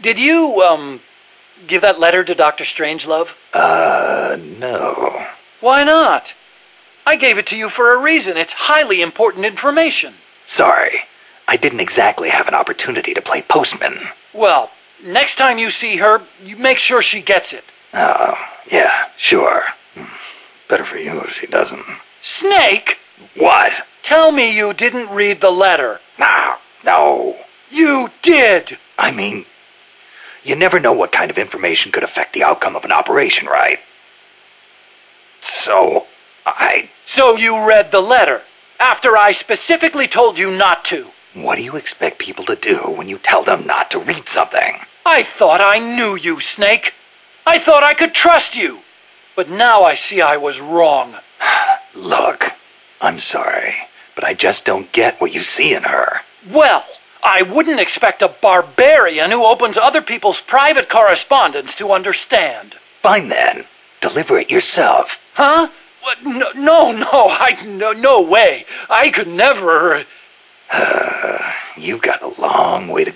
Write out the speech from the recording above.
Did you, um, give that letter to Dr. Strangelove? Uh, no. Why not? I gave it to you for a reason. It's highly important information. Sorry. I didn't exactly have an opportunity to play postman. Well, next time you see her, you make sure she gets it. Oh, yeah, sure. Hmm. Better for you if she doesn't. Snake! What? Tell me you didn't read the letter. No, no. You did! I mean, you never know what kind of information could affect the outcome of an operation, right? So, I. So you read the letter, after I specifically told you not to. What do you expect people to do when you tell them not to read something? I thought I knew you, Snake. I thought I could trust you. But now I see I was wrong. Look, I'm sorry, but I just don't get what you see in her. Well, I wouldn't expect a barbarian who opens other people's private correspondence to understand. Fine then. Deliver it yourself. Huh? What? No, no, no, I, no, no way. I could never. You've got a long way to